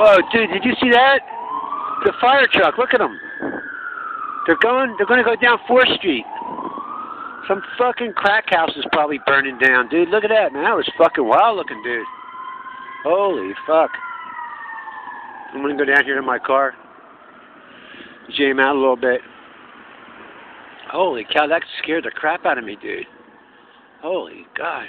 Whoa, dude, did you see that? The fire truck, look at them. They're going, they're going to go down 4th Street. Some fucking crack house is probably burning down, dude. Look at that, man. That was fucking wild looking, dude. Holy fuck. I'm gonna go down here to my car. Jam out a little bit. Holy cow, that scared the crap out of me, dude. Holy God.